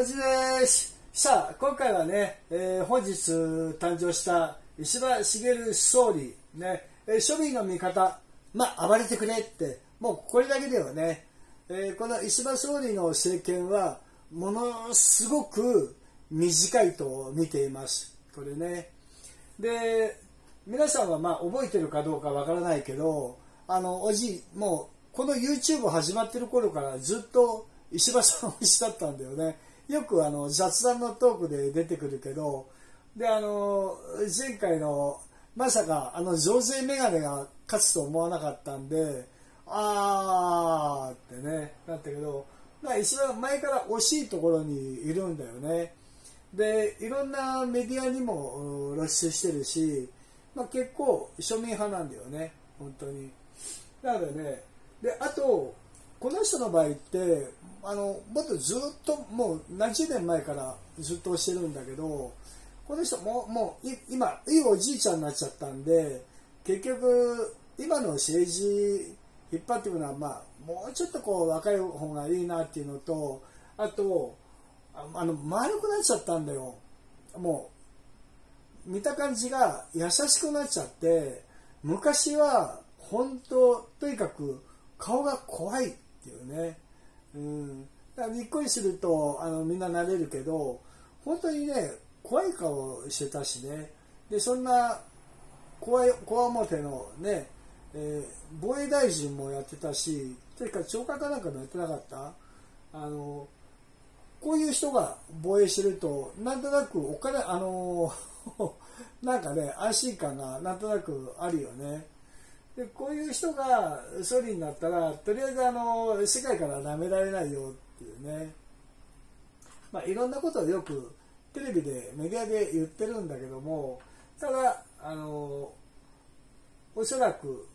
おじですさあ今回はね、えー、本日誕生した石破茂総理ね、え、庶民の味方まあ暴れてくれってもうこれだけではね、えー、この石破総理の政権はものすごく短いと見ています。これね。で皆さんはまあ覚えてるかどうかわからないけどあのおじもうこの YouTube 始まってる頃からずっと石破さん推しだったんだよね。よくあの雑談のトークで出てくるけどであの前回のまさかあの増税メガネが勝つと思わなかったんであーってねなったけど、まあ、一番前から惜しいところにいるんだよね。でいろんなメディアにも露出してるし、まあ、結構庶民派なんだよね本当に。なのでねであとこの人の場合ってあのもっとずっともう何十年前からずっとしてるんだけどこの人ももう今いいおじいちゃんになっちゃったんで結局今の政治引っ張っていくのは、まあ、もうちょっとこう若い方がいいなっていうのとあとあの丸くなっちゃったんだよ。もう見た感じが優しくなっちゃって昔は本当とにかく顔が怖いっていうね、うん、だからにっこりするとあのみんな慣れるけど本当にね怖い顔してたしね。でそんな怖いこわもてのね、えー、防衛大臣もやってたしとにかく長官かなんかもやってなかった？あのこういう人が防衛してるとなんとなくお金あの なんかね安心感がなんとなくあるよね。でこういう人が総理になったらとりあえずあの世界から舐められないよっていうね。まあいろんなことをよくテレビでメディアで言ってるんだけどもただあのおそらく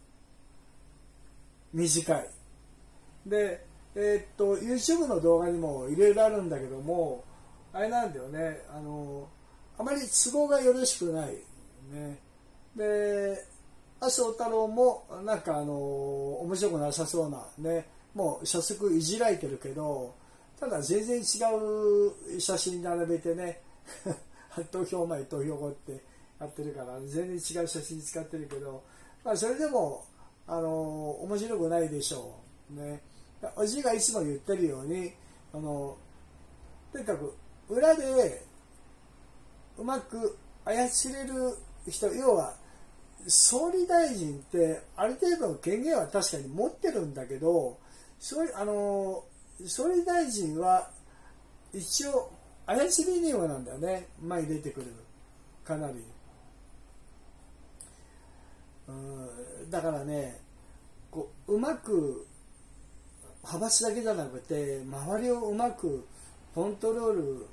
短い。でえー、っと YouTube の動画にもいろいろあるんだけどもあれなんだよね。あのあまり都合がよろしくない。ね。で麻生太郎もなんかあの面白くなさそうなねもう早速いじられてるけどただ全然違う写真並べてね投票前投票後ってやってるから全然違う写真使ってるけど、まあ、それでもあの面白くないでしょうね。おじいがいつも言ってるようにあのとにかく裏でうまく操れる人要は総理大臣ってある程度の権限は確かに持ってるんだけど総理あの総理大臣は一応操り人形なんだよね。前に出てくるかなり。うん。だからねこううまく派閥だけじゃなくて周りをうまくコントロール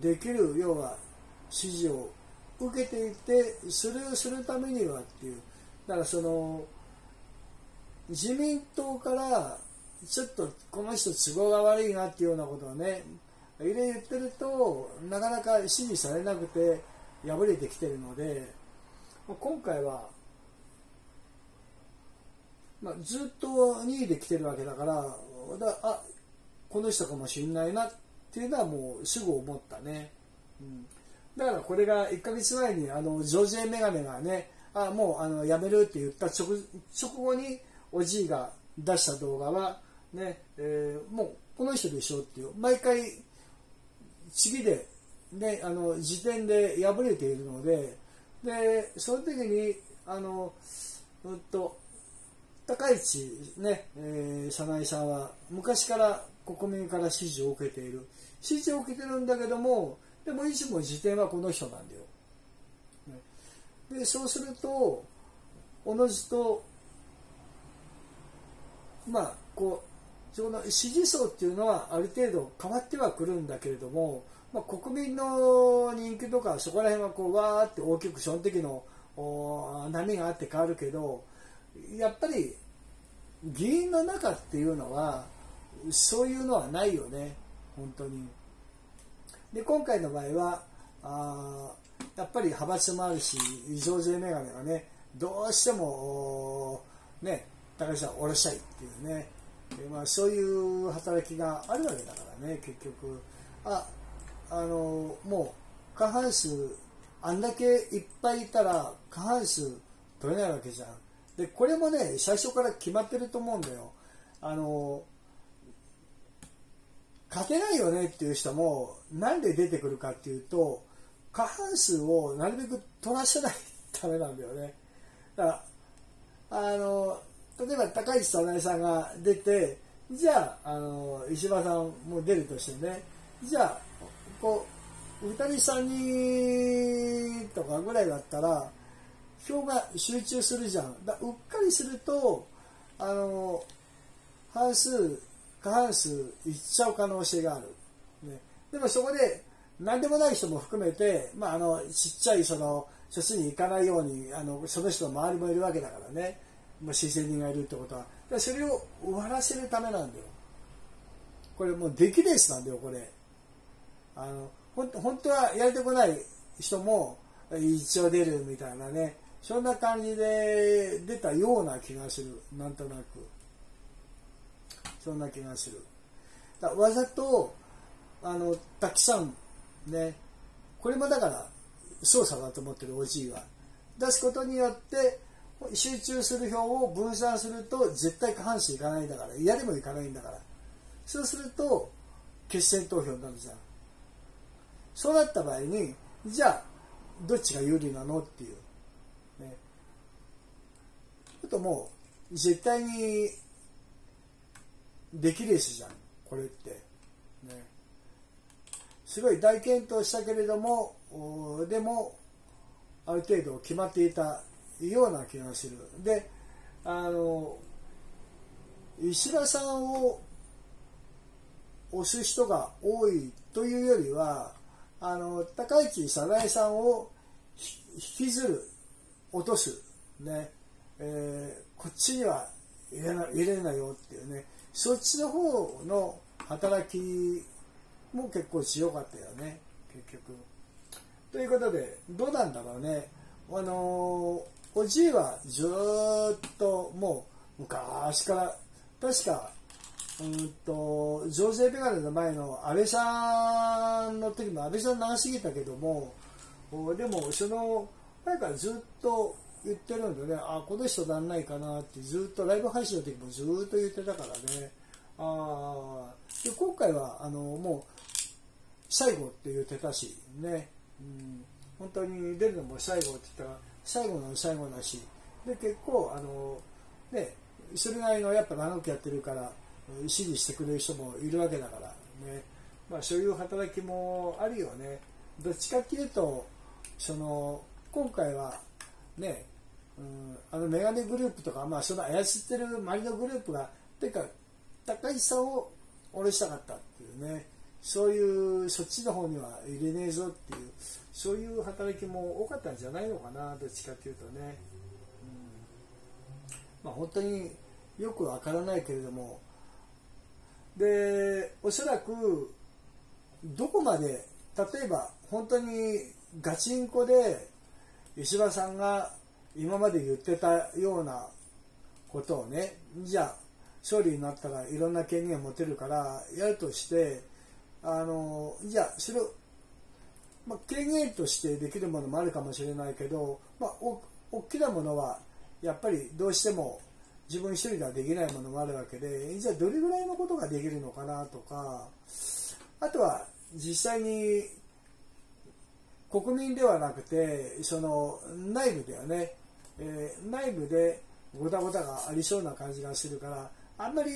できる要は指示を受けていてそれをするためにはっていう。だからその自民党からちょっとこの人都合が悪いなっていうようなことをねいろいろ言ってるとなかなか支持されなくて敗れてきてるので今回はまあ、ずっと2位で来てるわけだからだあこの人かもしんないなっていうのはもうすぐ思ったね、うん、だからこれが1ヶ月前にあのジョージエメガネがねあもうあのやめるって言った直直後におじいが出した動画はね、えー、もうこの人でしょっていう毎回次で、ね、あの時点で敗れているのででその時にあのうんと高市ね、えー、早苗さんは昔から国民から支持を受けている。支持を受けてるんだけどもでもいつも時点はこの人なんだよ、でそうするとおのずとまあこうその支持層っていうのはある程度変わってはくるんだけれども、まあ、国民の人気とかそこら辺はこうわーって大きくその時の波があって変わるけどやっぱり議員の中っていうのはそういうのはないよね。本当に。で今回の場合はあやっぱり派閥もあるし増税メガネがねどうしてもね高橋さん下ろしたいっていうね。で、まあ、そういう働きがあるわけだからね結局。ああのもう過半数あんだけいっぱいいたら過半数取れないわけじゃん。でこれもね最初から決まってると思うんだよ。あの勝てないよねっていう人もなんで出てくるかっていうと過半数をなるべく取らせないためなんだよね。だからあの例えば高市早苗さんが出てじゃああの石破さんも出るとしてねじゃあこう2人3人とかぐらいだったら票が集中するじゃん。だうっかりするとあの半数過半数いっちゃう可能性がある、ね、でもそこで何でもない人も含めて、まあ、あのちっちゃいその処置に行かないようにあのその人の周りもいるわけだからね、まあ、推薦人がいるってことは。それを終わらせるためなんだよ。これもう出来レースなんだよこれ。あのほん本当はやりたくない人も一応出るみたいなね。そんな感じで出たような気がする。なんとなく。そんな気がする。だわざとあのたくさんねこれもだから操作だと思ってるおじいは。出すことによって集中する票を分散すると絶対過半数いかないんだから嫌でもいかないんだから。そうすると決選投票になるじゃん。そうなった場合にじゃあどっちが有利なのっていう。ね。ちょっともう絶対にできレースじゃん。これって。ね。すごい大健闘したけれどもでもある程度決まっていたような気がする。であの石田さんを押す人が多いというよりはあの高市早苗さんを引きずる落とす。ね、えー、こっちには入れな入れないよっていうね。そっちの方の働きも結構強かったよね結局。ということでどうなんだろうねあのおじいはずっともう昔から確かうんと増税メガネの前の安倍さんの時も安倍さん長すぎたけどもでもそのなんかずっと言ってるんでね。あこの人なんないかなってずっとライブ配信の時もずっと言ってたからね。あで今回はあのもう最後って言ってたしね、うん、本当に出るのも最後って言ったら最後の最後だし。で結構あのねそれなりのやっぱ長くやってるから支持してくれる人もいるわけだからね、まあ、そういう働きもあるよね。どっちかっていうとその今回はね、うん、あのメガネグループとか、まあ、その操ってる周りのグループがてか高市さんを下ろしたかったっていうね。そういうそっちの方には入れねえぞっていうそういう働きも多かったんじゃないのかなどっちかっていうとね、うん、まあ本当によくわからないけれども。でおそらくどこまで例えば本当にガチンコで石破さんが今まで言ってたようなことをねじゃあ勝利になったらいろんな権限を持てるからやるとしてあのじゃあそれを、まあ、権限としてできるものもあるかもしれないけど、まあ、お大きなものはやっぱりどうしても自分一人ではできないものもあるわけでじゃあどれぐらいのことができるのかなとかあとは実際に国民ではなくてその内部ではね、えー、内部でごたごたがありそうな感じがするからあんまり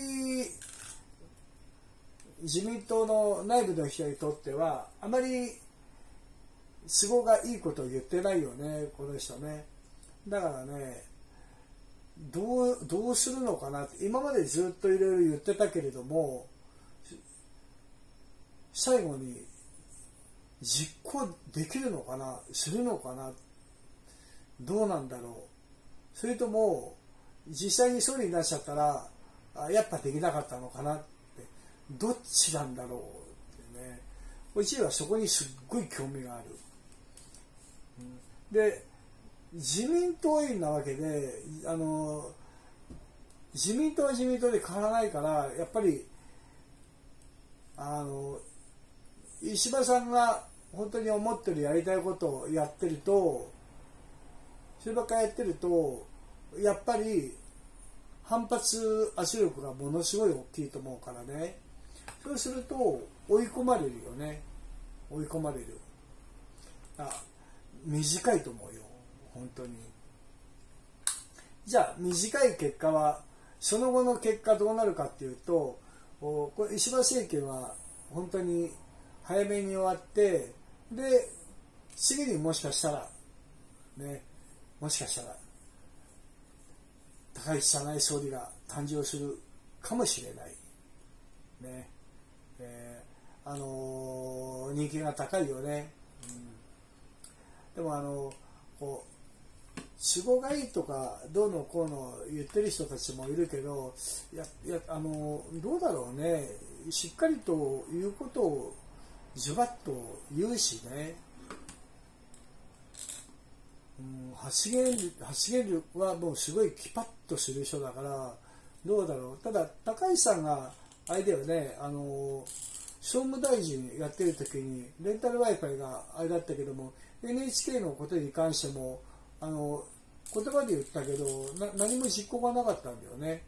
自民党の内部の人にとってはあまり都合がいいことを言ってないよねこの人ね。だからねどうどうするのかなって今までずっといろいろ言ってたけれども最後に実行できるのかなするのかなってどうなんだろう。それとも実際に総理になっちゃったらあやっぱできなかったのかなって。どっちなんだろうってね。おじいはそこにすっごい興味がある。で自民党員なわけであの自民党は自民党で変わらないからやっぱりあの石破さんが本当に思ってるやりたいことをやってるとそればっかりやってるとやっぱり反発圧力がものすごい大きいと思うからね。そうすると追い込まれるよね。追い込まれる。あ短いと思うよ。本当に。じゃあ短い結果はその後の結果どうなるかっていうとこれ石破政権は本当に早めに終わってで次にもしかしたらねもしかしたら高市早苗総理が誕生するかもしれない。ね。えー、あのー、人気が高いよね、うん、でもあのこう都合がいいとかどうのこうの言ってる人たちもいるけどややあのどうだろうね。しっかりと言うことをズバッと言うしね、うん、発言力はもうすごいキパッとする人だからどうだろう。ただ高市さんがあれだよね。あの総務大臣やってる時にレンタル w i f i があれだったけども NHK のことに関してもあの言葉で言ったけど何も実行がなかったんだよね、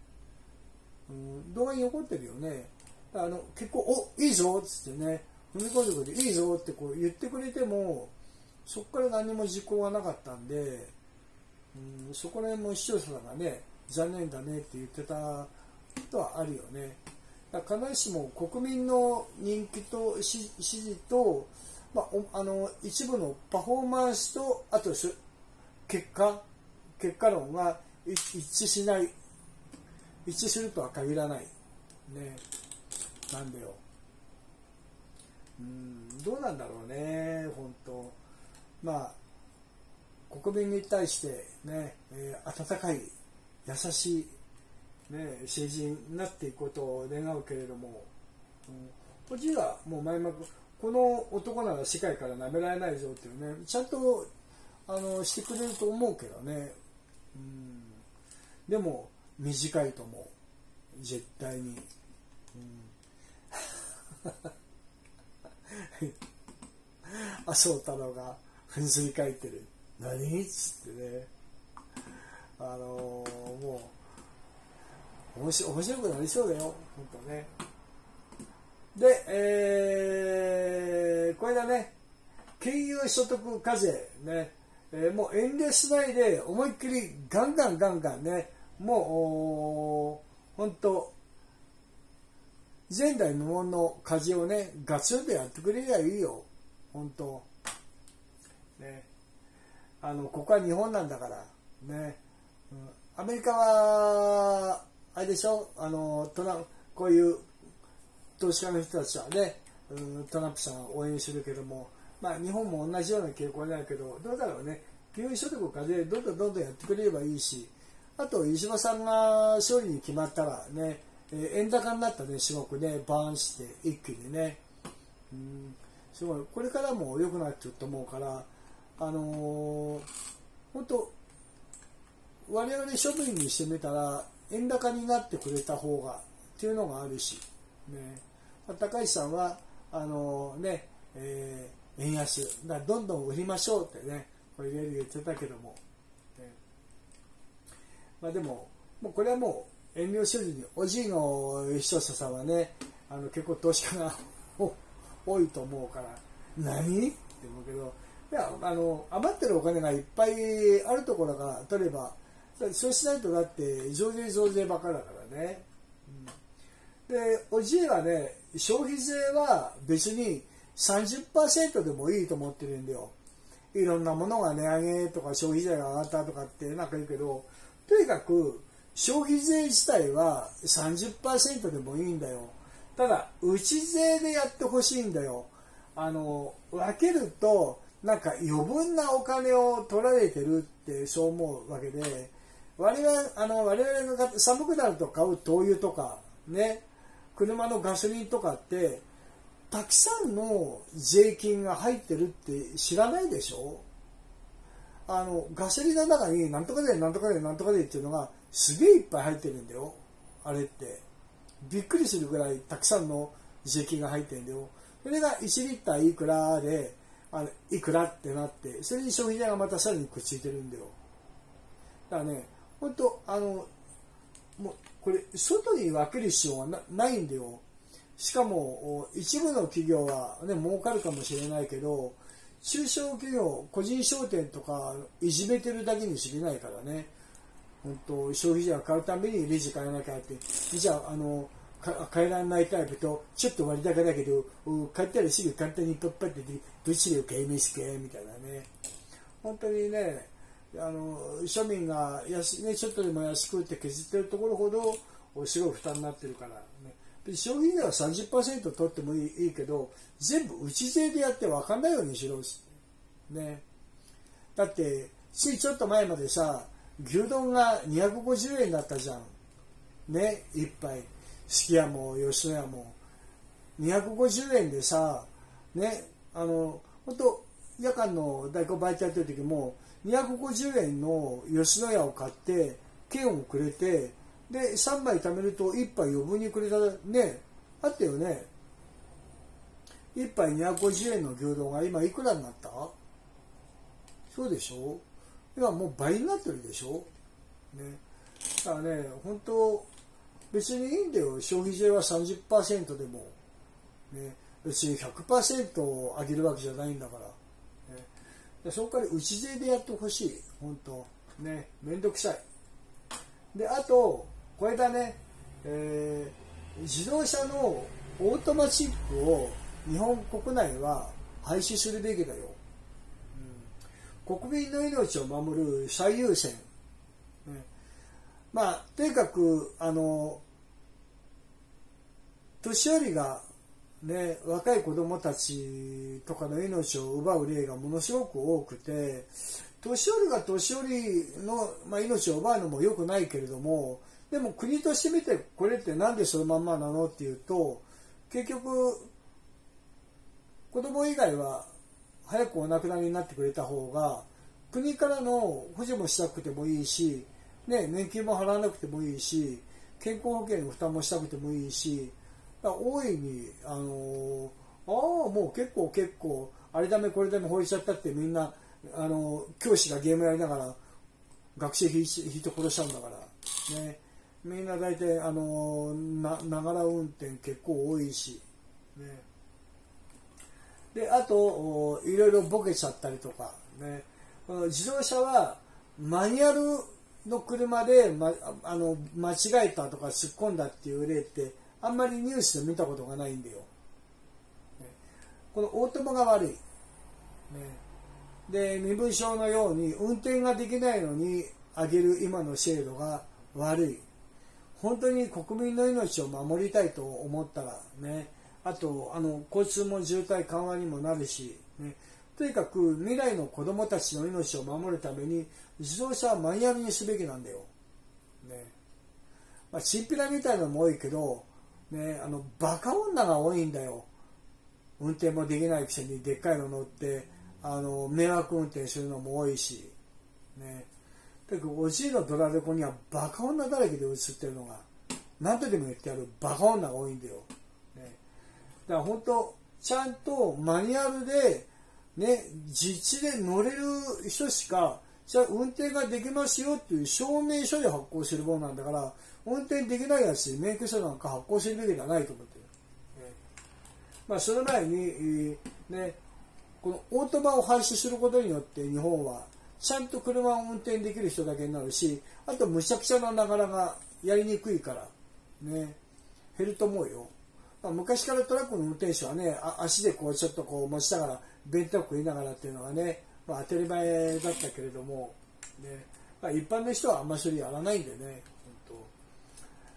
うん、動画に残ってるよね。あの結構「おいいぞ」っつってね。飲み込んでくれて「いいぞ」ってこう言ってくれてもそこから何も実行がなかったんで、うん、そこら辺も視聴者さんがね残念だねって言ってたことはあるよね。だから必ずしも国民の人気と支持と、まあ、あの一部のパフォーマンスとあと結果結果論が一致しない。一致するとは限らない。ね。なんだよ。うんどうなんだろうね本当。まあ国民に対してね、えー、温かい優しい、ね、政治になっていくことを願うけれども、うん、こっちはもう前々この男なら世界から舐められないぞっていうねちゃんとあのしてくれると思うけどね、うん、でも短いと思う。絶対に。麻生太郎が。ふんすり返ってる何っつってね。あのー、もう面白面白くなりそうだよ。本当ね。で、えー、これだね。金融所得課税ね、えー、もう遠慮しないで思いっきりガンガンガンガンね。もう本当前代未聞の家事をねガツンとやってくれりゃいいよ。本当ね。あのここは日本なんだからね、うん、アメリカはあれでしょ？あのトラこういう投資家の人たちはね、うん、トランプさんを応援するけどもまあ日本も同じような傾向になるけどどうだろうね。金融所得課税どんどんどんどんやってくれればいいしあと飯島さんが勝利に決まったらね円高になったね種目ねバーンして一気にね。うん。すごい。これからも良くなってると思うからあのー、本当我々庶民にしてみたら円高になってくれた方がっていうのがあるし、ね、高市さんはあの、ね、えー、円安だどんどん売りましょうってねこれ言ってたけども、ね、まあでももうこれはもう遠慮せずにおじいの視聴者さんはねあの結構投資家が 多いと思うから何？って思うけどいやあの余ってるお金がいっぱいあるところが取ればそうしないとだって増税増税ばっかだからね、うん、でおじいはね消費税は別に30%でもいいと思ってるんだよ。いろんなものが値上げとか消費税が上がったとかってなんか言うけどとにかく消費税自体は30%でもいいんだよ。ただ内税でやってほしいんだよ。あの分けるとなんか余分なお金を取られてるってそう思うわけで我々あの我々が寒くなると買う灯油とかね車のガソリンとかってたくさんの税金が入ってるって知らないでしょ？あのガソリンの中になんとかでなんとかでなんとかでっていうのがすげえいっぱい入ってるんだよ。あれって。びっくりするぐらいたくさんの税金が入ってるんだよ。それが1リッターいくらであのいくらってなってそれに消費税がまたさらにくっついてるんだよ。だからね本当あのもうこれ外に分ける必要はなないんだよ。しかも一部の企業はね儲かるかもしれないけど中小企業個人商店とかいじめてるだけに過ぎないからね。本当消費税が買うためにレジ変えなきゃって。じゃああの変えらないタイプとちょっと割高だけど買ったらすぐ簡単にパッパってどっちで買いますかみたいなね。本当にねあの庶民が安、ね、ちょっとでも安くって削ってるところほどすごい負担になってるからね。消費税は30%取ってもいいいいけど全部内税でやって分かんないようにしろね。だってついちょっと前までさ牛丼が250円だったじゃん。ね一杯。すき家も吉野家も。250円でさねあの本当夜間の大根バイトやってる時も250円の吉野家を買って券をくれてで3杯貯めると1杯余分にくれたねあったよね。1杯250円の牛丼が今いくらになった？そうでしょ？今もう倍になってるでしょ？ね。だからね本当別にいいんだよ消費税は30%でも、ね、別に100%を上げるわけじゃないんだから、ね、でそこから内税でやってほしい。本当。ねめんどくさい。であとこれだね、えー、自動車のオートマチックを日本国内は廃止するべきだよ、うん、国民の命を守る最優先。まあ、とにかく、あの、年寄りが、ね、若い子供たちとかの命を奪う例がものすごく多くて、年寄りが年寄りの、まあ、命を奪うのも良くないけれども、でも国として見てこれってなんでそのまんまなのっていうと、結局、子供以外は早くお亡くなりになってくれた方が、国からの補助もしたくてもいいし、ね、年金も払わなくてもいいし健康保険の負担もしたくてもいいし大いにあのああもう結構結構あれだめこれだめ吠えちゃったってみんなあの教師がゲームやりながら学生引いて殺しちゃうんだからね。みんな大体あのなながら運転結構多いしね。であといろいろボケちゃったりとかね。自動車はマニュアルの車で、ま、あの間違えたとか突っ込んだっていう例ってあんまりニュースで見たことがないんだよ。このオートマが悪い。ね、で身分証のように運転ができないのに上げる今の制度が悪い。本当に国民の命を守りたいと思ったらね、あとあの交通も渋滞緩和にもなるし、ね、とにかく未来の子供たちの命を守るために自動車はマニュアルにすべきなんだよ。ね。まあ、チンピラみたいなのも多いけど、ね、あの、バカ女が多いんだよ。運転もできないくせにでっかいの乗って、あの、迷惑運転するのも多いし、ね。だけど、おじいのドラレコにはバカ女だらけで映ってるのが、何とでも言ってやるバカ女が多いんだよ。ね。だから本当、ちゃんとマニュアルでね、実地で乗れる人しか、運転ができますよっていう証明書で発行してるものなんだから、運転できないやつ免許証なんか発行するべきではないと思ってる。まあ、その前に、ね、このオートマを廃止することによって日本はちゃんと車を運転できる人だけになるし、あとむちゃくちゃなながらがやりにくいから、ね、減ると思うよ。まあ、昔からトラックの運転手はね、足でこうちょっとこう持ちながら弁当食いながらっていうのがね、まあ、当たり前だったけれども、ね。まあ、一般の人はあんまりそれやらないんでね本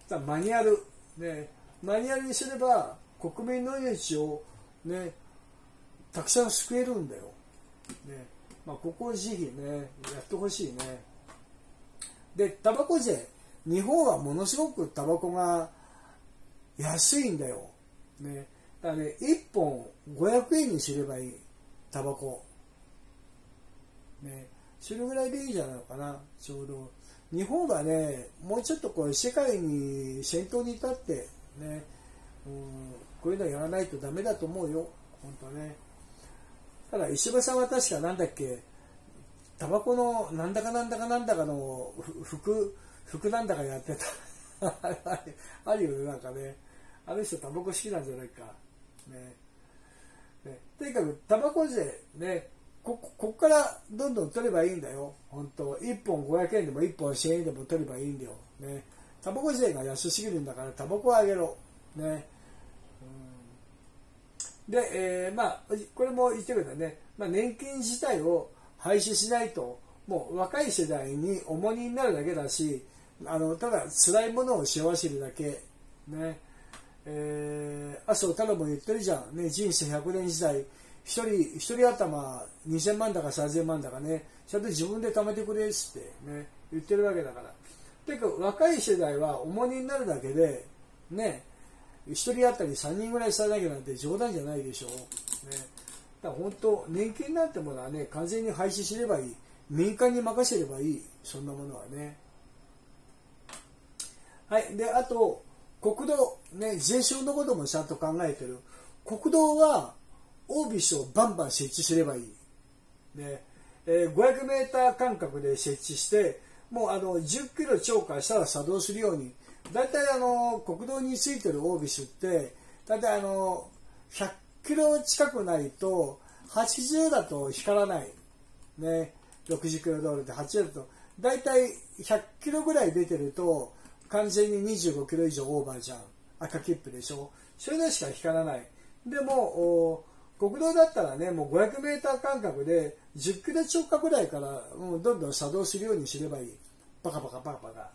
当。だマニュアル、ね、マニュアルにすれば国民の命を、ね、たくさん救えるんだよ、ね。まあ、ここをぜひねやってほしいね。でタバコ税。日本はものすごくタバコが安いんだよ、ね、だからね1本500円にすればいい。タバコ。ね、それぐらいでいいんじゃないのかな、ちょうど。日本がね、もうちょっとこう世界に先頭に立って、ね、うん、こういうのやらないとダメだと思うよ。本当ね。ただ石破さんは確かなんだっけタバコのなんだかなんだかなんだかの服服なんだかやってた。あるよねなんかね。あの人タバコ好きなんじゃないか。ね。ね。とにかくタバコ税ねここっからどんどん取ればいいんだよ。本当。1本500円でも1本1000円でも取ればいいんだよ。ね。タバコ税が安すぎるんだからタバコをあげろ。ね。で、えー、まあこれも言ってるけどね、まあ、年金自体を廃止しないともう若い世代に重荷になるだけだしあのただ辛いものを幸せるだけ。ね。えー、麻生太郎も言ってるじゃん、ね、人生100年時代。1人 ,1 人頭2000万だか3000万だかね。ちゃんと自分で貯めてくれっつって、ね、言ってるわけだから。てか若い世代は重荷になるだけでね1人当たり3人ぐらいされなきゃなんて冗談じゃないでしょ。う、ね、だから本当年金なんてものはね完全に廃止すればいい。民間に任せればいい。そんなものはね。はい。であと国道ね税収のこともちゃんと考えてる。国道はオービスをバンバン設置すればいい、ね。えー、500m 間隔で設置してもうあの10キロ超過したら作動するように。大体あの国道についてるオービスって大体あの100キロ近くないと80だと光らない、ね、60キロ道路で80だと。大体100キロぐらい出てると完全に25キロ以上オーバーじゃん。赤切符でしょ。それでしか光らない。でも国道だったらねもう 500m 間隔で10キロ超過ぐらいからもうどんどん作動するようにすればいい。バカバカバカバカ。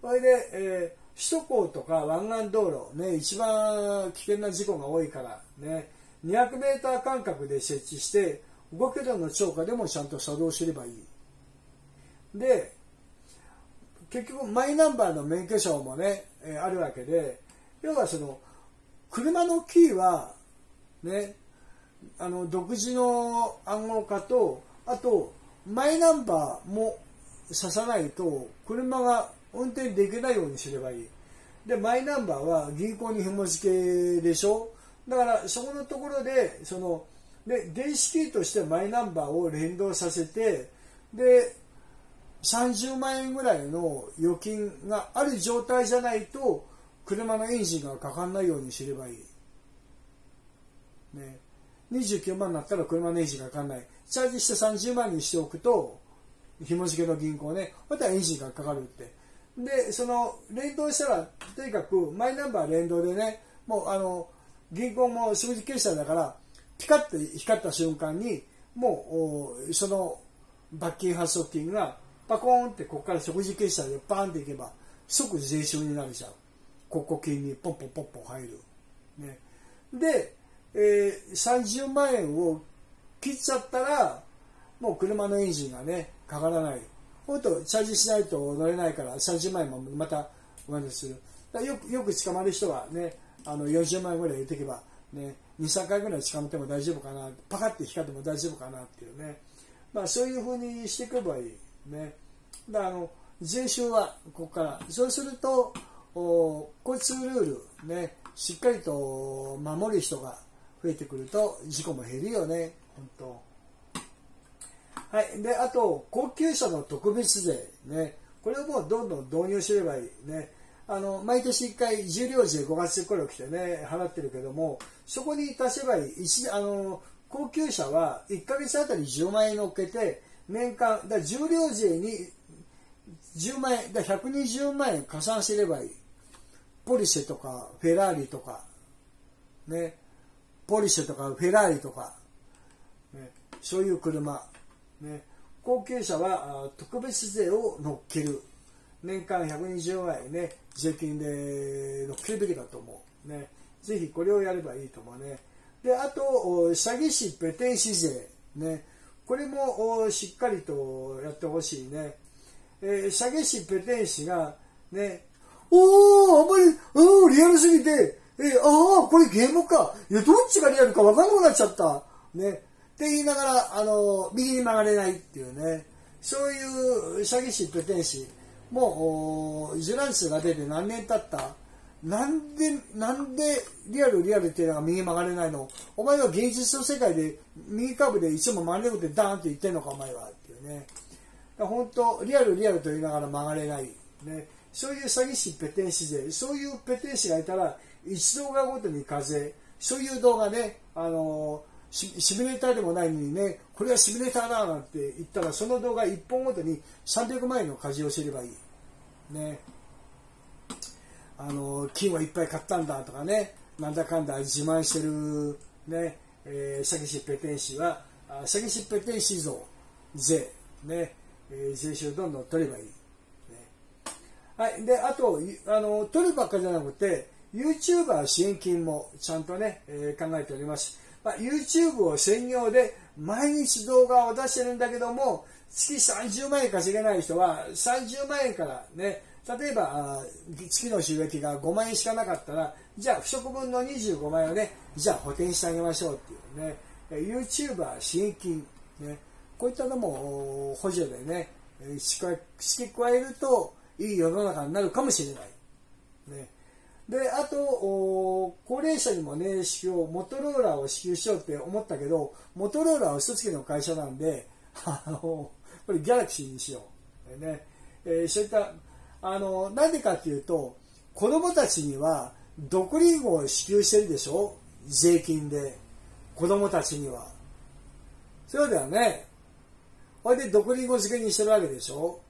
それで、えー、首都高とか湾岸道路ね一番危険な事故が多いからね 200m 間隔で設置して5キロの超過でもちゃんと作動すればいい。で結局マイナンバーの免許証もね、えー、あるわけで要はその車のキーはねあの独自の暗号化とあとマイナンバーも刺さないと車が運転できないようにすればいい。でマイナンバーは銀行に紐付けでしょ？だからそこのところでそので電子キーとしてマイナンバーを連動させてで30万円ぐらいの預金がある状態じゃないと車のエンジンがかかんないようにすればいい、ね、29万になったら車のエンジンがかかんない。チャージして30万にしておくと紐付けの銀行ねまたエンジンがかかるって。でその連動したらとにかくマイナンバー連動でねもうあの銀行も食事決済だからピカッと光った瞬間にもうその罰金発送金がパコーンってここから食事決済でパーンっていけば即税収になるじゃん。国庫金にポンポンポンポン入る、ね、で、えー、30万円を切っちゃったらもう車のエンジンがねかからない。ほんとチャージしないと乗れないから30万円もまたお金する。よくよく捕まる人はねあの40万円ぐらい入れていけば、ね、23回ぐらい捕まっても大丈夫かなパカッて光っても大丈夫かなっていうね、まあ、そういうふうにしていけばいいね。だからあの税収はここから。そうするとお交通ルールねしっかりと守る人が増えてくると事故も減るよね。本当。はい。であと高級車の特別税ね。これをもうどんどん導入すればいいね。あの毎年1回重量税5月頃来てね払ってるけどもそこに足せばいい。あの高級車は1ヶ月あたり10万円乗っけて年間だ重量税に10万円だ120万円加算すればいい。ポリシェとかフェラーリとか。ね。ポリシェとかフェラーリとか、ね、そういう車、ね、高級車は特別税を乗っける。年間120万円ね税金で乗っけるべきだと思う。ねぜひこれをやればいいと思うね。であと詐欺師ペテン師税ね。これもしっかりとやってほしいね。えー、詐欺師ペテン師が、ね、おー、あんまり、うん、リアルすぎて、え、ああ、これゲームか。いや、どっちがリアルか分かんなくなっちゃった。ね。って言いながら、あの、右に曲がれないっていうね。そういう詐欺師、ペテン師。もう、受難数が出て何年経った？なんで、なんでリアルリアルっていうのが右曲がれないの？お前は現実の世界で右カーブでいつも真ん中でダーンって言ってんのかお前はっていうね。本当リアルリアルと言いながら曲がれない。ね。そういう詐欺師ペテン師で、そういうペテン師がいたら、一動画ごとに風、そういう動画ね、あのシミュレーターでもないのにね、これはシミュレーターだなんて言ったら、その動画1本ごとに300万円の家事を知ればいい。ね。あの金をいっぱい買ったんだとかね、なんだかんだ自慢してる、ね、えー、詐欺師ペテン師は、詐欺師ペテン師像、税、ね、えー、税収どんどん取ればいい。はい。で、あと、あの、取るばっかじゃなくて、YouTuber 支援金もちゃんとね、えー、考えております。まあ、YouTube を専業で毎日動画を出してるんだけども、月30万円稼げない人は30万円からね、例えば月の収益が5万円しかなかったら、じゃあ不足分の25万円をね、じゃあ補填してあげましょうっていうね、YouTuber 支援金、ね、こういったのも補助でね、付け加えるといい世の中になるかもしれない。ねで、あと、高齢者にもね、支給を、モトローラーを支給しようって思ったけど、モトローラーは一月の会社なんで、あの、これギャラクシーにしよう。ね、えー、そういった、あの、なんでかっていうと、子供たちには、独リンゴを支給してるでしょ？税金で。子供たちには。そうだよね。これで独リンゴ漬けにしてるわけでしょ？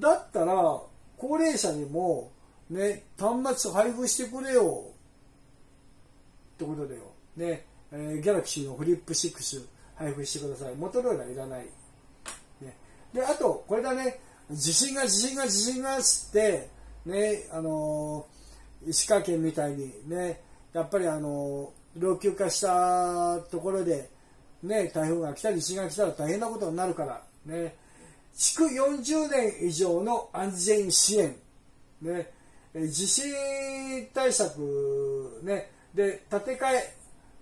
だったら、高齢者にも、ね、端末配布してくれよ。ってことだよ。ね、えー、ギャラクシーのフリップ6配布してください。モトローラいらない。ね、で、あと、これだね、地震が地震が地震がっつって、ね、あのー、石川県みたいにね、やっぱりあのー、老朽化したところで、ね、台風が来たり地震が来たら大変なことになるから、ね、築40年以上の安全支援、ね、地震対策、ね、で建て替え、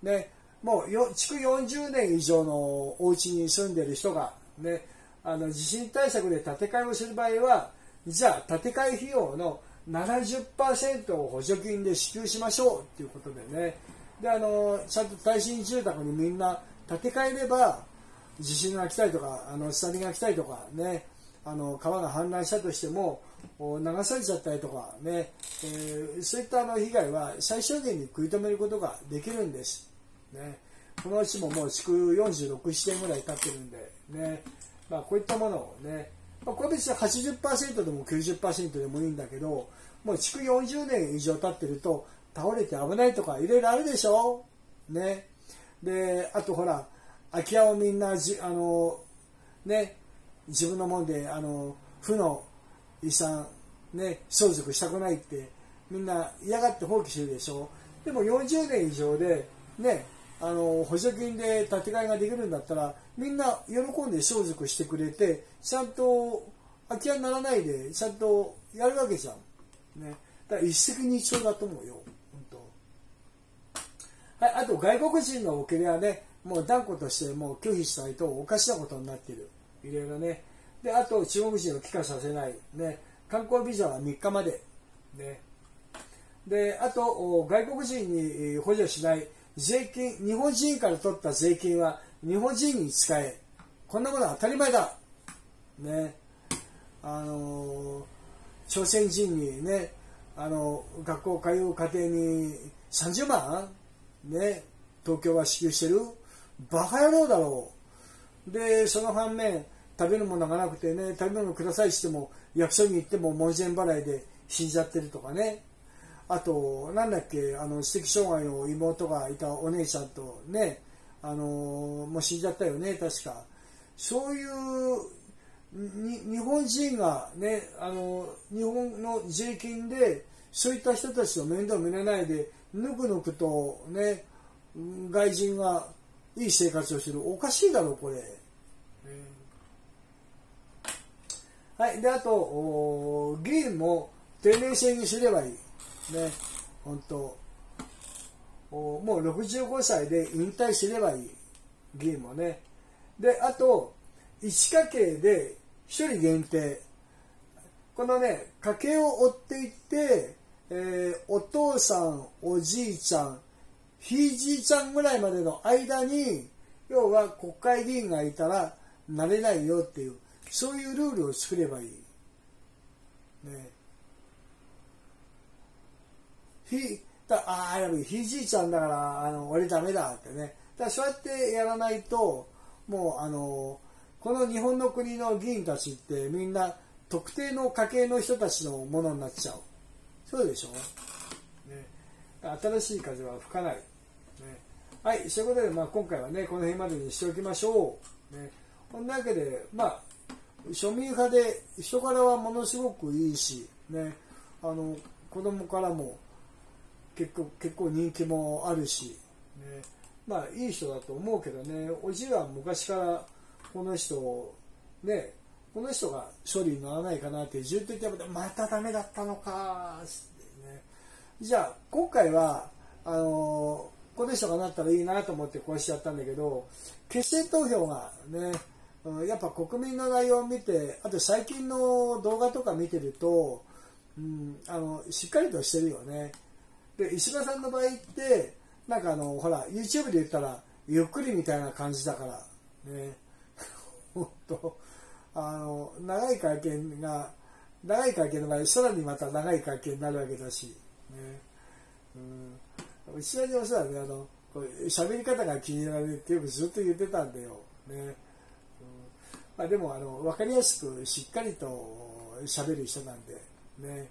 ね、もう築40年以上のお家に住んでいる人が、ね、あの地震対策で建て替えをする場合はじゃあ建て替え費用の70%を補助金で支給しましょうっていうことでね。であのちゃんと耐震住宅にみんな建て替えれば地震が来たりとかあの津波が来たりとかねあの川が氾濫したとしても流されちゃったりとかね、えー、そういったあの被害は最小限に食い止めることができるんです。ね、このうちももう築46、7年ぐらい経ってるんで、ねまあ、こういったものをね、まあ、これ別に80%でも90%でもいいんだけど、もう築40年以上経ってると倒れて危ないとかいろいろあるでしょね。で、あとほら、空き家をみんなじ、あの、ね、自分のもんで、あの、負の遺産、ね、相続したくないってみんな嫌がって放棄するでしょ？でも40年以上で、ね、あの補助金で建て替えができるんだったらみんな喜んで相続してくれてちゃんと空き家にならないでちゃんとやるわけじゃん。ね、だから一石二鳥だと思うよ。本当はい、あと外国人のおけれはねもう断固としてもう拒否したいとおかしなことになっている。いろいろね。であと中国人を帰化させない、ね、観光ビザは3日まで、ね、であと外国人に補助しない。税金日本人から取った税金は日本人に使え。こんなものは当たり前だ、ね。あの朝鮮人にねあの学校通う家庭に30万、ね、東京は支給してる？バカ野郎だろう。でその反面食べるものがなくてね食べ物くださいしても役所に行っても門前払いで死んじゃってるとかね。あとなんだっけあの知的障害の妹がいたお姉ちゃんとねあのもう死んじゃったよね確か。そういう日本人がねあの日本の税金でそういった人たちの面倒見れないでぬくぬくとね外人がいい生活をしてる。おかしいだろこれ。はい、であと議員も定年制にすればいい、ね、本当もう65歳で引退すればいい、議員もね。で、あと、1家系で1人限定。このね、家計を追っていって、えー、お父さんおじいちゃんひいじいちゃんぐらいまでの間に要は国会議員がいたらなれないよっていうそういうルールを作ればいい。ね、ひだああやっぱりひいじいちゃんだからあの俺ダメだってね。だそうやってやらないともうあのこの日本の国の議員たちってみんな特定の家系の人たちのものになっちゃう。そうでしょ、ね、新しい風は吹かない、ね、はいそういうことで、まあ、今回はねこの辺までにしておきましょう、ね、こんなわけでまあ庶民派で人柄はものすごくいいしね。あの子供からも結構結構人気もあるし、ね、まあいい人だと思うけどね。おじいは昔からこの人ねこの人が処理にならないかなってずっと言ってまたダメだったのかってね。じゃあ今回はあのこの人がなったらいいなと思ってこうしちゃったんだけど決選投票がねやっぱ国民の内容を見てあと最近の動画とか見てると、うん、あのしっかりとしてるよね。で石破さんの場合ってなんかあのほら YouTube で言ったらゆっくりみたいな感じだからね。本当あの長い会見が長い会見の場合さらにまた長い会見になるわけだし、ね。うん、石破にもそうだねあのこう喋り方が気になるってよくずっと言ってたんだよ、ね。うん。まあ、でもあの分かりやすくしっかりと喋る人なんで。ね。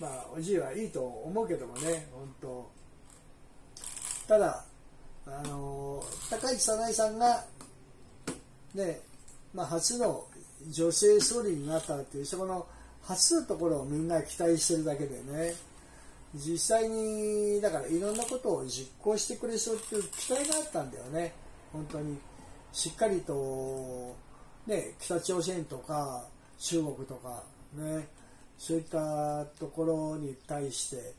まあおじいはいいと思うけどもね本当ただあの高市早苗さんがねまあ、初の女性総理になったっていうそこの初のところをみんな期待してるだけでね。実際にだからいろんなことを実行してくれそうっていう期待があったんだよね。本当に。しっかりと、ね、北朝鮮とか中国とかね。そういったところに対して。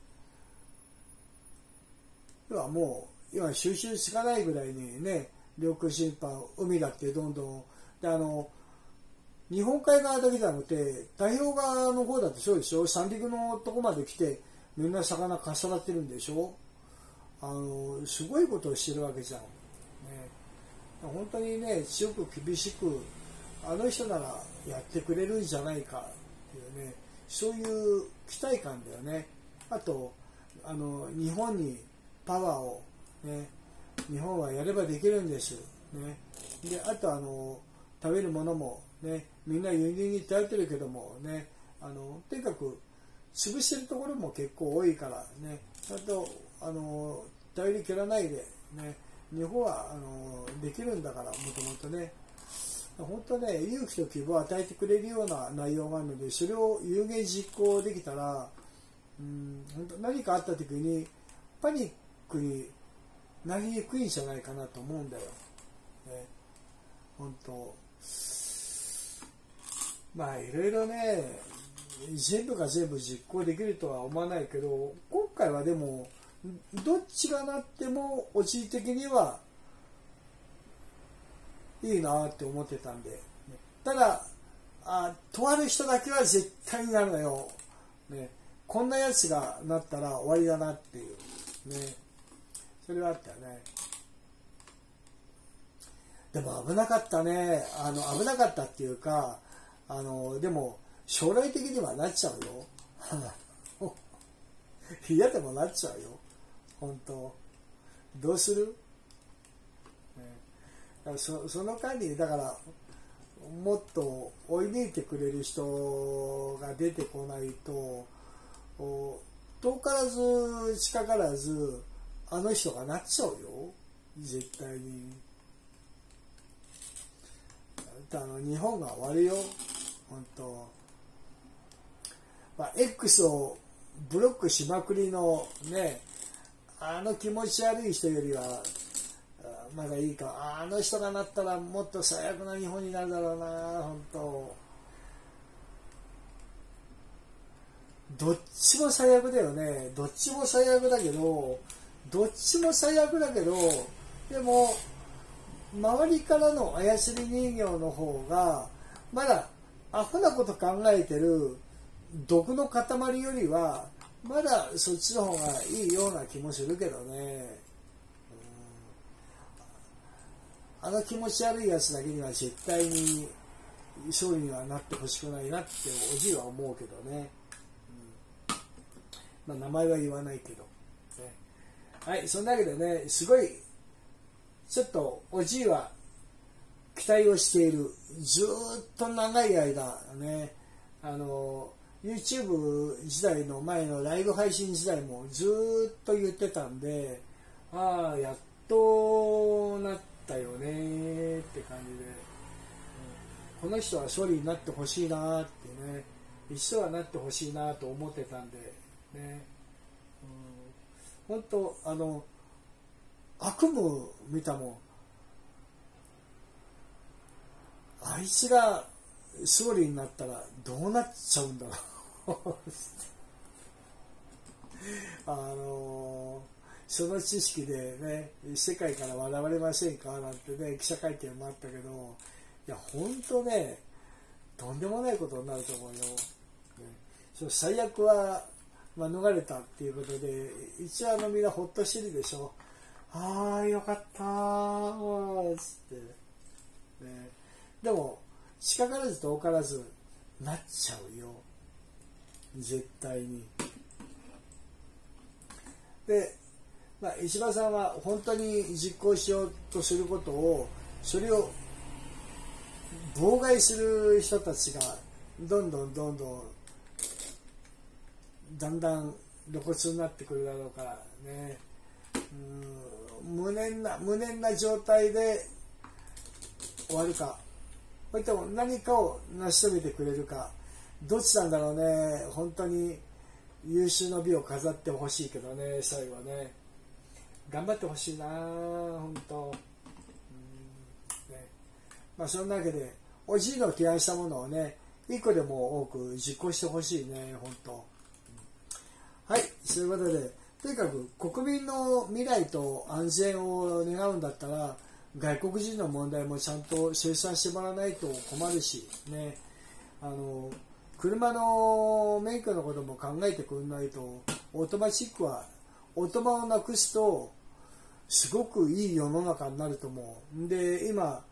要はもう今収集つかないぐらいにね領空侵犯海だってどんどん。であの日本海側だけじゃなくて太平洋側の方だってそうでしょ？三陸のとこまで来てみんな魚かっさらってるんでしょ？あのすごいことをしてるわけじゃん、ね、本当にね強く厳しくあの人ならやってくれるんじゃないかっていうねそういう期待感だよね。あとあの日本にパワーをね日本はやればできるんです。ね。であとあの食べるものもねみんな輸入に頼ってるけどもねあのとにかく潰してるところも結構多いからね。ちゃんとあの頼り切らないでね。日本はあのできるんだからもともとね。本当ね勇気と希望を与えてくれるような内容があるのでそれを有言実行できたらうん本当何かあった時にパニックになりにくいんじゃないかなと思うんだよ。ね、本当。まあいろいろね全部が全部実行できるとは思わないけど今回はでもどっちがなってもおじい的にはいいなって思ってたんで、ただあとある人だけは絶対になるのよ、ね、こんなやつがなったら終わりだなっていう。ね。それはあったよね。でも危なかったね。あの危なかったっていうかあのでも将来的にはなっちゃうよ。嫌でもなっちゃうよ。本当。どうする、ね、そその間にだからもっと追い抜いてくれる人が出てこないと遠からず近からずあの人がなっちゃうよ。絶対に。あの日本が終わるよ。本当。まあ X をブロックしまくりのねあの気持ち悪い人よりはまだいいか。あの人がなったらもっと最悪な日本になるだろうな本当。どっちも最悪だよね。どっちも最悪だけどどっちも最悪だけどでも周りからの操り人形の方がまだアホなこと考えてる毒の塊よりはまだそっちの方がいいような気もするけどね、あの気持ち悪いやつだけには絶対に勝利にはなってほしくないなっておじいは思うけどね、うん、まあ、名前は言わないけど、ね、はいそんなわけでねすごいちょっとおじいは期待をしている。ずっと長い間ねあの YouTube 時代の前のライブ配信時代もずっと言ってたんでああやっとなったよねって感じで、うん、この人は勝利になってほしいなってね。一度はなってほしいなと思ってたんでね、うん、本当あの悪夢見たもん。あいつが勝利になったらどうなっちゃうんだろう。あのその知識でね世界から笑われませんかなんてね記者会見もあったけどいや本当ねとんでもないことになると思うよ、ね、その最悪は免れたっていうことで一応あのみんなほっとしてるでしょ。ああよかったーつって、ね、でも近からず遠からずなっちゃうよ。絶対に。で、まあ、石破さんは本当に実行しようとすることをそれを妨害する人たちがどんどんどんどんだんだん露骨になってくるだろうからね。うん無念な無念な状態で終わるか。それとも何かを成し遂げてくれるか。どっちなんだろうね。本当に優秀の美を飾ってほしいけどね最後はね。頑張ってほしいな本当、ね。まあそんなわけでおじいの提案したものをね一個でも多く実行してほしいね本当、はいそういうことでとにかく国民の未来と安全を願うんだったら外国人の問題もちゃんと清算してもらわないと困るしね。あの車の免許のことも考えてくれないとオートマチックはオートマをなくすとすごくいい世の中になると思う。で今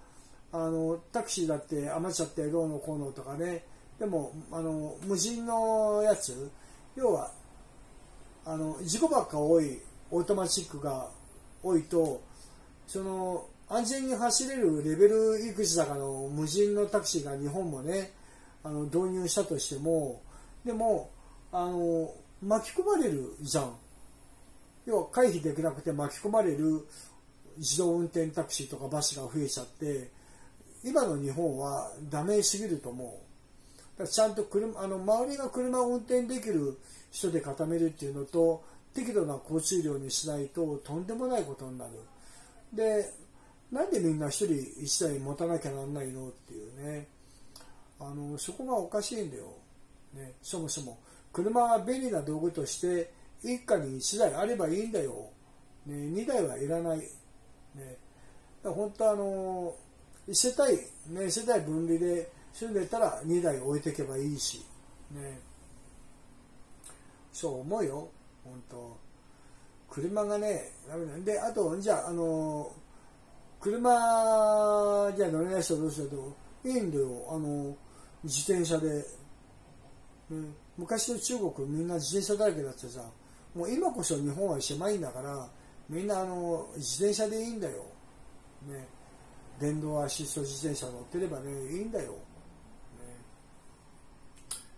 あのタクシーだって余っちゃってどうのこうのとかね。でもあの無人のやつ要はあの事故ばっか多いオートマチックが多いとその安全に走れるレベルいくつだかの無人のタクシーが日本もねあの導入したとしてもでもあの巻き込まれるじゃん。要は回避できなくて巻き込まれる自動運転タクシーとかバスが増えちゃって今の日本はダメすぎると思う。だちゃんと車あの周りが車を運転できる人で固めるっていうのと適度な交通量にしないととんでもないことになる。でなんでみんな1人1台持たなきゃなんないのっていうね。あのそこがおかしいんだよ、ね、そもそも。車は便利な道具として一家に1台あればいいんだよ、ね、2台はいらない、ね、だ本当あの世帯、ね、世帯分離で住んでたら2台置いていけばいいし、ね、そう思うよ。本当。車がねダメなんであとじゃああの車じゃ乗れない人どうしようといいんだよ。あの自転車で、うん、昔の中国みんな自転車だらけだってさもう今こそ日本は狭いんだからみんなあの自転車でいいんだよ、ね、電動アシスト自転車乗ってればねいいんだよ、ね、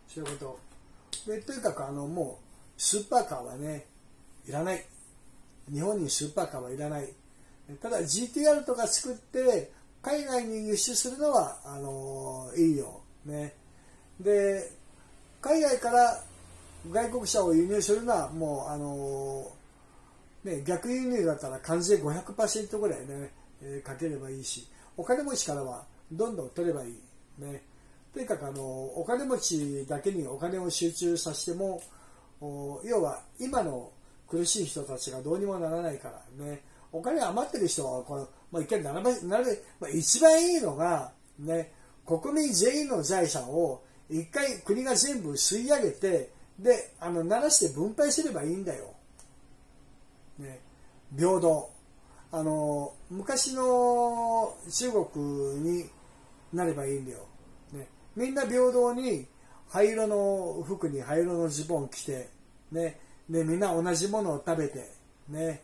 そういうこと。でとにかくあのもうスーパーカーはねいらない。日本にスーパーカーはいらない。ただ GTR とか作って海外に輸出するのはあのいいよ、ね、で海外から外国車を輸入するのはもうあの、ね、逆輸入だったら関税500%ぐらいね、えー、かければいいしお金持ちからはどんどん取ればいい、ね、とにかくあのお金持ちだけにお金を集中させても要は今の苦しい人たちがどうにもならないからね。お金余ってる人はこの、まあ、一回並べ並べ、まあ、一番いいのが、ね、国民全員の財産を一回国が全部吸い上げてであの鳴らして分配すればいいんだよ、ね、平等。あの昔の中国になればいいんだよ、ね、みんな平等に灰色の服に灰色のズボン着て、ね、でみんな同じものを食べて、ね。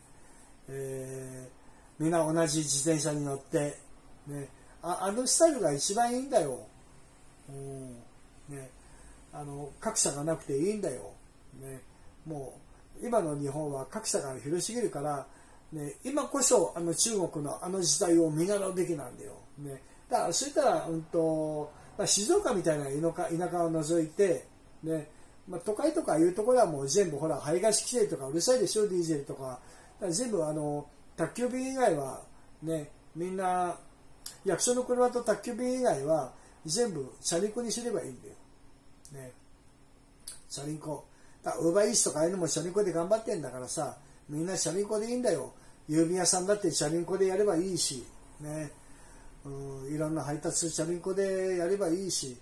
えー、みんな同じ自転車に乗って、ね、ああのスタイルが一番いいんだよ、うん。ね、あの格差がなくていいんだよ、ね、もう今の日本は格差が広すぎるから、ね、今こそあの中国のあの時代を見習うべきなんだよ、ね、だからそういったら、うんとまあ、静岡みたいな田舎田舎を除いて、ね。まあ、都会とかいうところはもう全部ほら排ガス規制とかうるさいでしょディーゼルとか。か全部あの宅急便以外はね。みんな役所の車と宅急便以外は全部チャリンコにすればいいんだよ。ね。チャリンコウーバーイースとかああいうのもチャリンコで頑張ってんだからさみんなチャリンコでいいんだよ。郵便屋さんだってチャリンコでやればいいし。ね。うんいろんな配達チャリンコでやればいいし。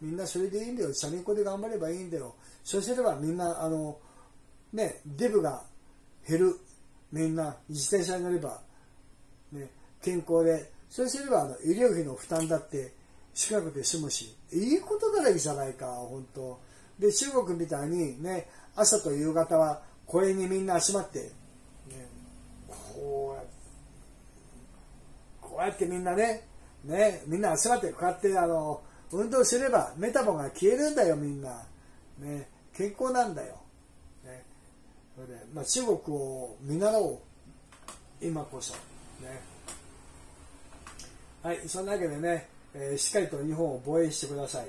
みんなそれでいいんだよ。チャリンコで頑張ればいいんだよ。そうすればみんなあのねデブが減る。みんな自転車に乗れば、ね、健康でそうすればあの医療費の負担だって近くで済むしいいことだらけじゃないか本当。で中国みたいにね朝と夕方は公園にみんな集まって、ね、こうやってこうやってみんなねねみんな集まってこうやってあの運動すればメタボが消えるんだよみんな、ね、健康なんだよ、ね、それで、まあ、中国を見習おう。今こそ。ね。はいそんなわけでね、えー、しっかりと日本を防衛してください。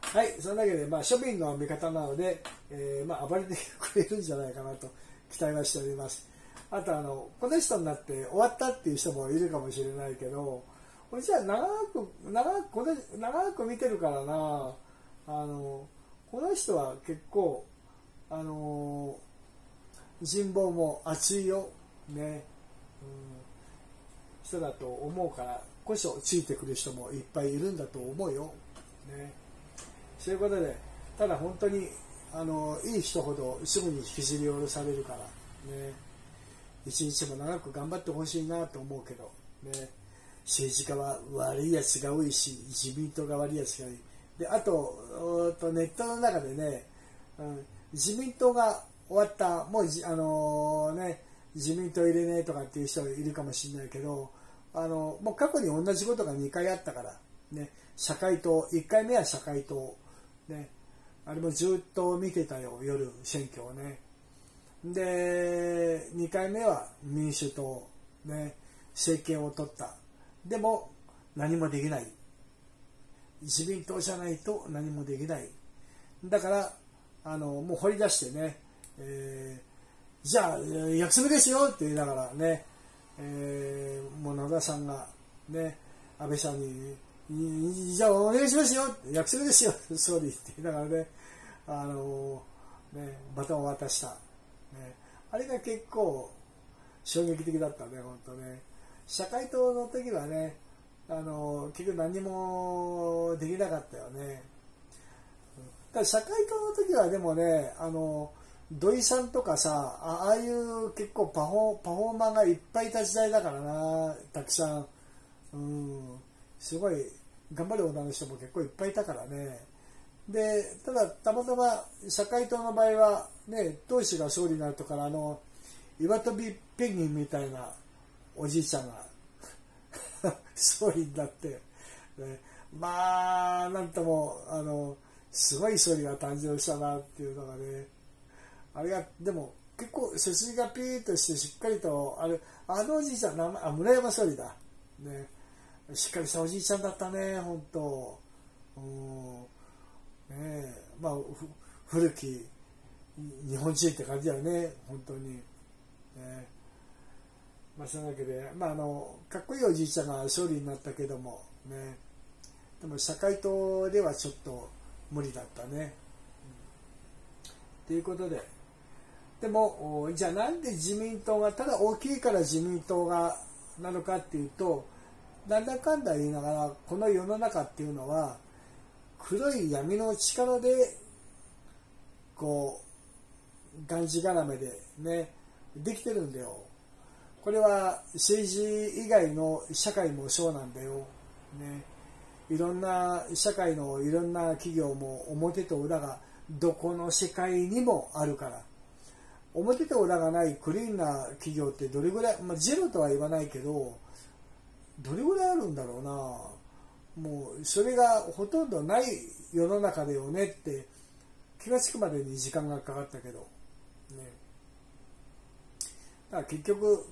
はいそんなわけで、まあ、庶民の味方なので、えー、まあ、暴れてくれるんじゃないかなと期待はしております。あとあのこの人になって終わったっていう人もいるかもしれないけどこれじゃあ長く長くこれ長く見てるからなあのこの人は結構あの人望も厚いよね、うん、人だと思うからこそついてくる人もいっぱいいるんだと思うよ、ね、そういうことでただ本当にあのいい人ほどすぐに引きずり下ろされるから。ね。一日も長く頑張ってほしいなと思うけど。ね。政治家は悪いやつが多いし自民党が悪いやつが多い。であととネットの中でね、うん、自民党が終わったもうあのー、ね自民党入れねえとかっていう人いるかもしれないけどあのもう過去に同じことが2回あったから、ね、社会党1回目は社会党、ね、あれもずっと見てたよ夜選挙をね。で2回目は民主党、ね、政権を取った。でも何もできない。自民党じゃないと何もできない。だからあのもう掘り出してね、えー、じゃあ約束ですよって言いながらね、えー、もう野田さんがね安倍さんにじゃあお願いしますよ約束ですよ 総理って言いながらねあのねバトンを渡した、ね、あれが結構衝撃的だったね本当ね。社会党の時はねあの結局何もできなかったよね。だ社会党の時はでもねあの土井さんとかさああいう結構パフォパフォーマーがいっぱいいた時代だからなたくさん。うん。すごい頑張る女の人も結構いっぱいいたからね。でただたまたま社会党の場合はね党首が総理になるとからあの岩飛びペンギンみたいなおじいちゃんが 総理になって、ね、まあなんともあのすごい総理が誕生したなっていうのがね。あれがでも結構背筋がピーッとしてしっかりとあれあのおじいちゃん名前あ村山総理だ、ね、しっかりしたおじいちゃんだったね本当。うん。ね。まあ古き日本人って感じだよね本当に。ね。まあ、そのわけで、まあ、あのかっこいいおじいちゃんが勝利になったけども、ね、でも社会党ではちょっと無理だったね。と、うん、いうことで、でも、じゃあなんで自民党が、ただ大きいから自民党がなのかっていうと、なんだかんだ言いながら、この世の中っていうのは、黒い闇の力でこうがんじがらめでねできてるんだよ。これは政治以外の社会もそうなんだよ。ね。いろんな社会のいろんな企業も表と裏がどこの世界にもあるから。表と裏がないクリーンな企業ってどれぐらい、まあ、ゼロとは言わないけどどれぐらいあるんだろうな。もうそれがほとんどない世の中だよねって気が付くまでに時間がかかったけど。ね。だから結局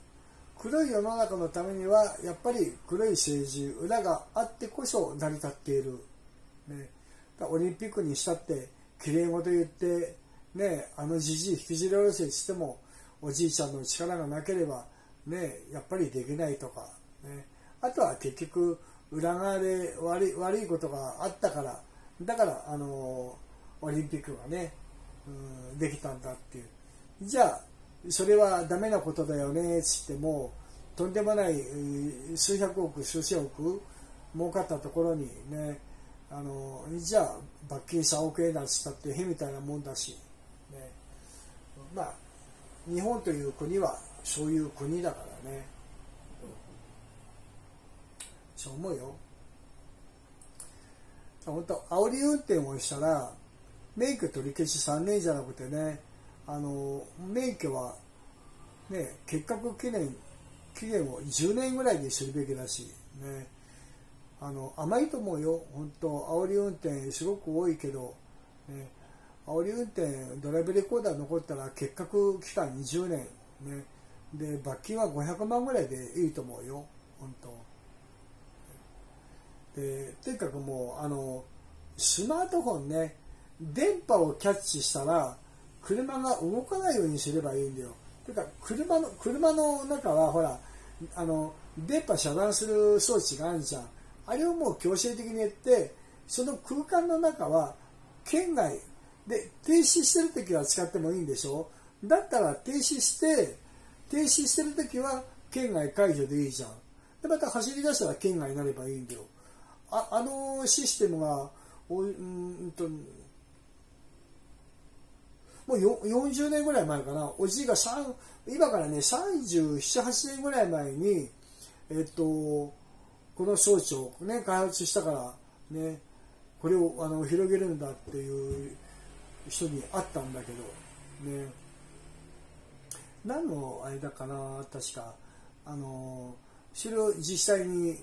黒い世の中のためにはやっぱり黒い政治裏があってこそ成り立っている、ね、オリンピックにしたってきれい事言ってね、あのじじい引きずり下ろせしてもおじいちゃんの力がなければ、ね、やっぱりできないとか、ね、あとは結局裏側で悪い悪いことがあったからだからあのオリンピックがね、うん、できたんだっていう。じゃあそれはダメなことだよねっつってもとんでもない数百億数千億儲かったところにねあのじゃあ罰金3億円なんつったってへみたいなもんだしね。まあ日本という国はそういう国だからね。そう思うよ。本当煽り運転をしたら免許取り消し3年じゃなくてねあの免許はね結核記念期限を10年ぐらいにするべきだしね。あの甘いと思うよ。本当煽り運転すごく多いけどね。煽り運転ドライブレコーダー残ったら結核期間20年ね。で罰金は500万ぐらいでいいと思うよ。本当。でとにかくもうあのスマートフォンね電波をキャッチしたら車が動かないようにすればいいんだよ。ていうか車の車の中はほらあの電波遮断する装置があるじゃん。あれをもう強制的にやってその空間の中は県外で、停止してる時は使ってもいいんでしょ？だったら停止して、停止してる時は県外解除でいいじゃん。で、また走り出したら県外になればいいんだよ。ああのシステムが、おうんと、もう40年ぐらい前かな、おじいが今からね、37、8年ぐらい前に、えっと、この装置をね、開発したから、ね、これをあの広げるんだっていう人に会ったんだけどね。何のあれだかな確か。あのそれを実際に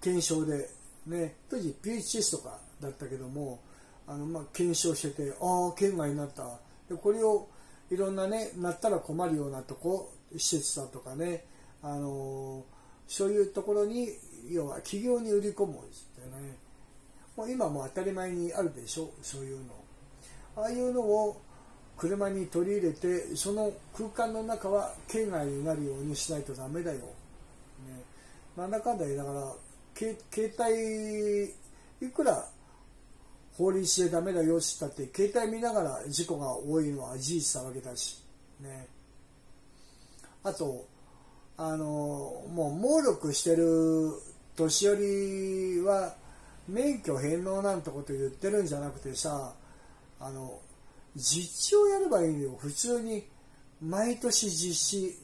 検証でね。当時 PHS とかだったけどもあの、まあ、検証しててああ県外になった。でこれをいろんなねなったら困るようなとこ施設だとかね。あのそういうところに要は企業に売り込むってね。もう今も当たり前にあるでしょそういうの。ああいうのを車に取り入れてその空間の中は圏外になるようにしないとダメだよ、ね、なんだかんだ言いながら携帯いくら法律でダメだよしたって携帯見ながら事故が多いのは事実なわけだし。ね。あとあのもう猛録してる年寄りは免許返納なんてこと言ってるんじゃなくてさあの実地をやればいいよ。普通に毎年実施、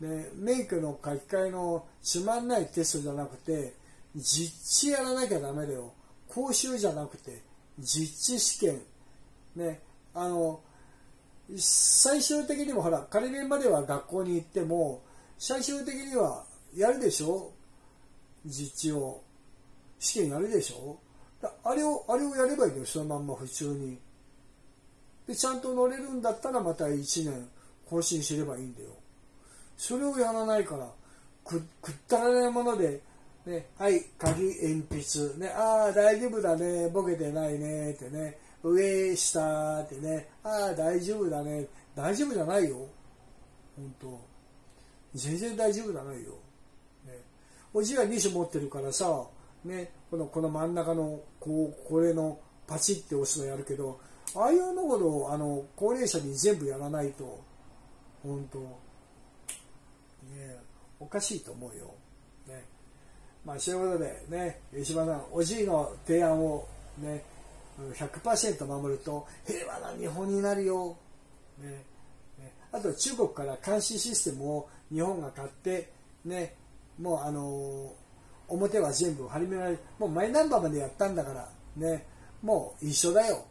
ね、免許の書き換えのつまんないテストじゃなくて実地やらなきゃダメだよ。講習じゃなくて実地試験。ねあの最終的にもほら仮免までは学校に行っても最終的にはやるでしょ？実地を。試験やるでしょ？あれをあれをやればいいよそのまんま普通に。でちゃんと乗れるんだったらまた1年更新すればいいんだよ。それをやらないからくったらないもので、ね、はい鍵鉛筆、ね、ああ大丈夫だねボケてないねってね上下ってねああ大丈夫だね大丈夫じゃないよ。本当。全然大丈夫じゃないよ、ね、おじいは2種持ってるからさ、ね、このこの真ん中のこうこれのパチって押すのやるけどああいうのほどあの高齢者に全部やらないと本当ねおかしいと思うよ。ね。まあ、そういうことでね、石破さん、おじいの提案をね、100%守ると平和な日本になるよ、ね、あと中国から監視システムを日本が買ってね。もうあの表は全部張り巡られもうマイナンバーまでやったんだからね。もう一緒だよ、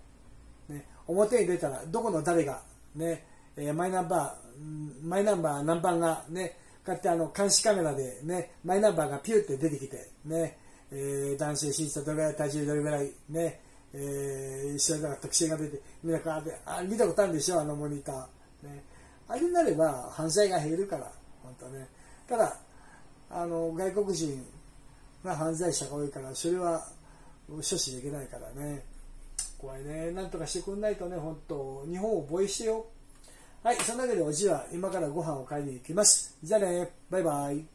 表に出たらどこの誰がね、えー、マイナンバーマイナンバー何番がねこうやってあの監視カメラでねマイナンバーがピューって出てきてね、えー、男性身長どれぐらい体重どれぐらいねえー、一緒に特性が出てみんなこうやってあ見たことあるでしょあのモニター、ね、あれになれば犯罪が減るから本当ね。ただあの外国人が犯罪者が多いからそれは阻止できないからね。怖いね。なんとかしてくんないとね本当。日本を防衛してよ。はいそんなわけでおじいは今からご飯を買いに行きます。じゃあね。バイバイ。